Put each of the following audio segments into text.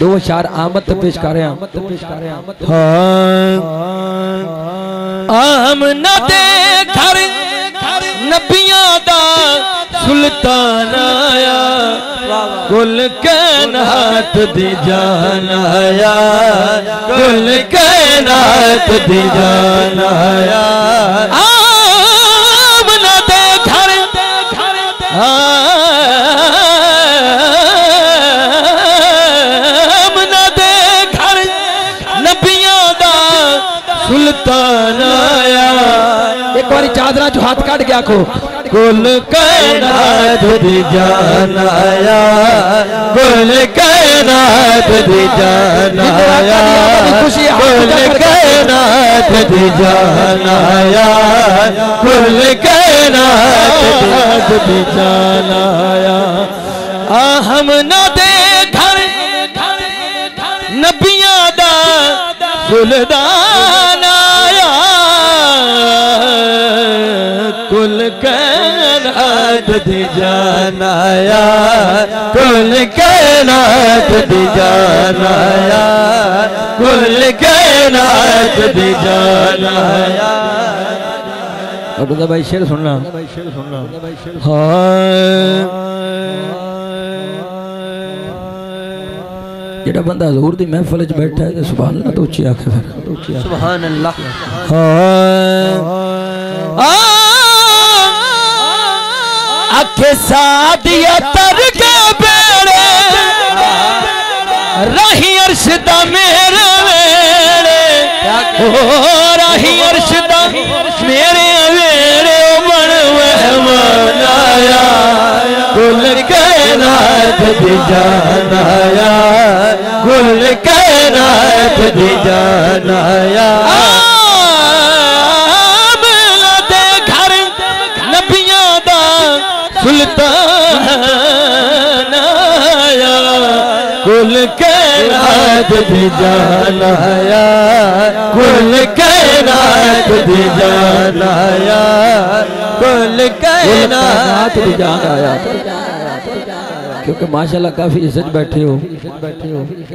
دو اشار آمد پیش کر رہے ہیں۔ آمنہ دے گھر نبیاں دا سلطان آیا۔ کل کائنات دی جان آیا۔ کل کائنات دی جان آیا۔ ایک باری چادرہ جو ہاتھ کاٹ گیا کو کل کائنات دی جان آیا۔ کل کائنات دی جان آیا۔ کل کائنات دی جان آیا۔ کل کائنات دی جان آیا۔ آہم نہ دے گھر نبیاں دا سلطان کائنات دی جان آیا کل کائنات دی جان آیا کل کائنات دی جان آیا ابو بھائی شیر سننا۔ جڑا بندہ حضور دی محفل وچ بیٹھا ہے تے سبحان اللہ تو اچھی آکھے پھر۔ سبحان اللہ۔ اکھے سادیا تر کے بیڑے راہی عرشدہ میرے ویڑے او راہی عرشدہ میرے ویڑے بن مہمان آیا۔ کل کائنات دی جان آیا۔ کل کائنات دی جان آیا۔ سلطان آیا کل کائنات دی جان آیا کل کائنات دی جان آیا کل کائنات دی جان آیا کیونکہ ماشاءاللہ کافی عزت بیٹھے ہو۔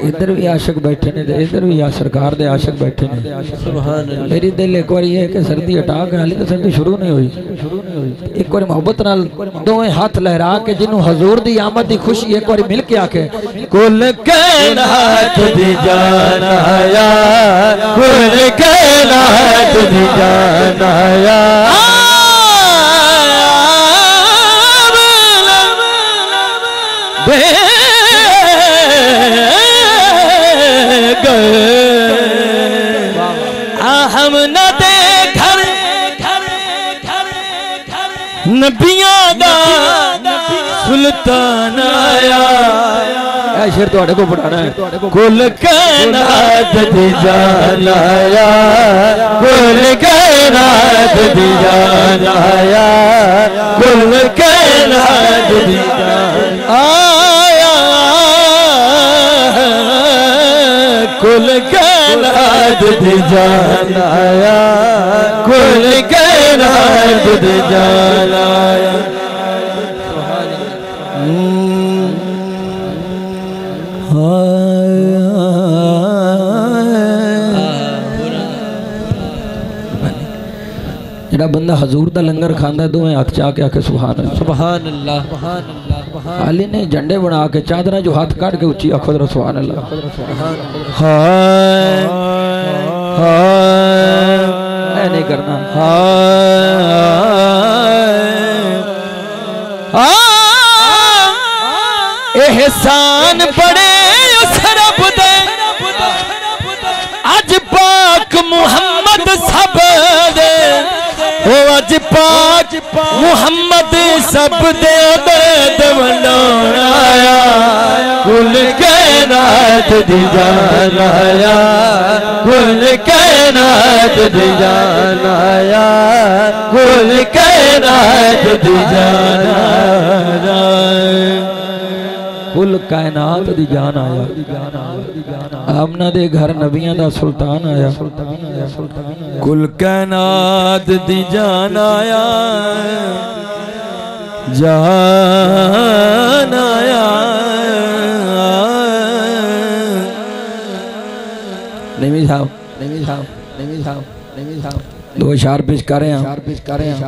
ادھر بھی عاشق بیٹھے نے تے ادھر بھی سرکار دے عاشق بیٹھے نے۔ سبحان اللہ۔ میری دل ایک بار یہ ہے کہ سردی ہٹا کے حالی سردی شروع نہیں ہوئی۔ ایک بار محبت نال دوئے ہاتھ لہرا کے جنہوں حضور دی آمد دی خوشی ایک بار مل کے آکے کل کائنات دی جان آیا کل کائنات دی جان آیا۔ نبیاں دا سلطان آیا اے شیر تو اڑے کو پڑھانا ہے کل کائنات دی جان آیا کل کائنات دی جان آیا کل کائنات دی جان آیا کل کائنات دی جان آیا کل کائنات جڑا بندہ حضور دا لنگر کھاندا ہے دوویں ہاتھ چا کے آکے سبحان اللہ۔ سبحان اللہ سبحان اللہ سبحان علی نے جھنڈے بنا کے چادریں جو ہاتھ کاٹ کے اونچی آکھو ذرا سبحان اللہ۔ ہائے ہائے۔ اے نہیں کرنا۔ احسان بڑے اس رب دے۔ اج پاک محمد سب دے۔ او اج پاک محمد سب دے۔ درد ونڈون آیا۔ کائنات دی جان آیا کل کائنات دی جان آیا کل کائنات دی جان آیا۔ کل کائنات دی جان آیا۔ آمنہ دے گھر نبیاں دا سلطان آیا۔ کل کائنات دی جان آیا جان آیا۔ نہیں صاحب نہیں صاحب نہیں صاحب نہیں صاحب دو اشار پیش کر رہے ہیں۔ اشار پیش کر رہے ہیں۔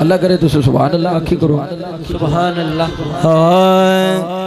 اللہ کرے تو سبحان اللہ آنکھی کرو سبحان اللہ۔ ہائے۔